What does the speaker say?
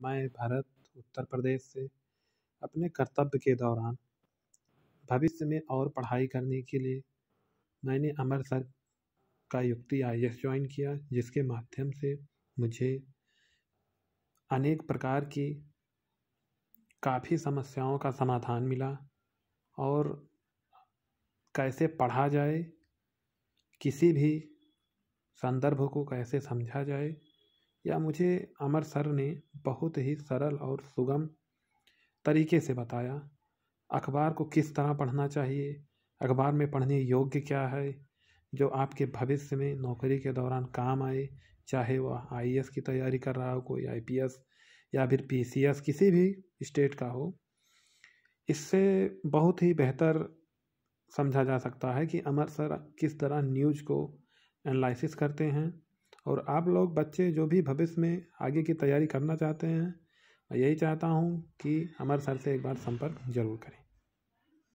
मैं भारत, उत्तर प्रदेश से अपने कर्तव्य के दौरान भविष्य में और पढ़ाई करने के लिए मैंने अमृतसर का युक्ति आई एस ज्वाइन किया, जिसके माध्यम से मुझे अनेक प्रकार की काफ़ी समस्याओं का समाधान मिला और कैसे पढ़ा जाए, किसी भी संदर्भ को कैसे समझा जाए या मुझे अमर सर ने बहुत ही सरल और सुगम तरीके से बताया, अखबार को किस तरह पढ़ना चाहिए, अखबार में पढ़ने योग्य क्या है, जो आपके भविष्य में नौकरी के दौरान काम आए, चाहे वह आई की तैयारी कर रहा हो, कोई आईपीएस या फिर पीसीएस किसी भी स्टेट का हो। इससे बहुत ही बेहतर समझा जा सकता है कि अमर सर किस तरह न्यूज़ को एनालिसिस करते हैं और आप लोग बच्चे जो भी भविष्य में आगे की तैयारी करना चाहते हैं, मैं यही चाहता हूँ कि अमर सर से एक बार संपर्क ज़रूर करें।